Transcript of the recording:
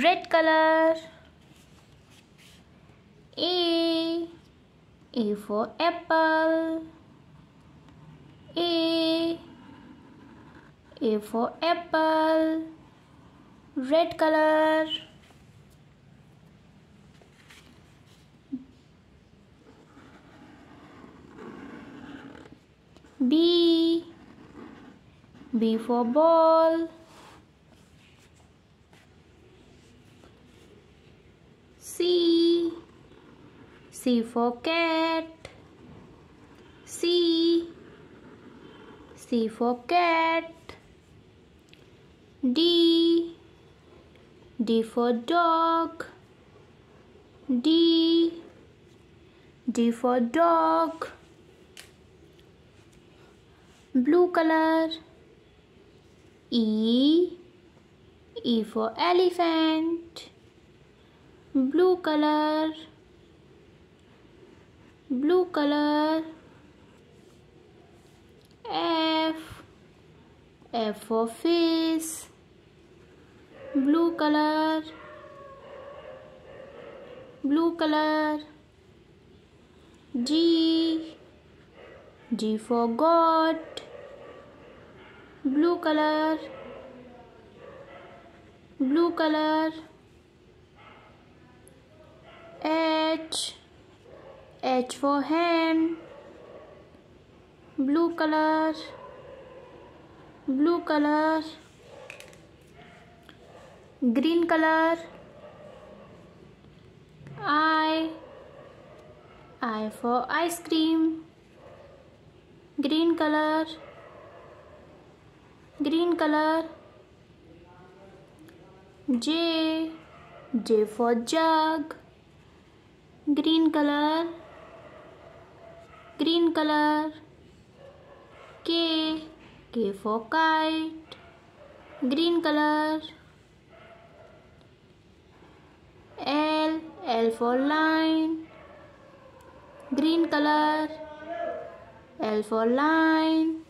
red color A A for apple A A for apple red color B B for ball C. C for cat. C. C for cat. D. D for dog. D. D for dog. Blue color. E. E for elephant. Blue colour blue colour F F for face blue colour blue colour G G for God blue colour blue colour watch H for hand blue color blue color green color I I for ice cream green color green color J J for jug green color, K for kite, green color, L for line, green color, L for line,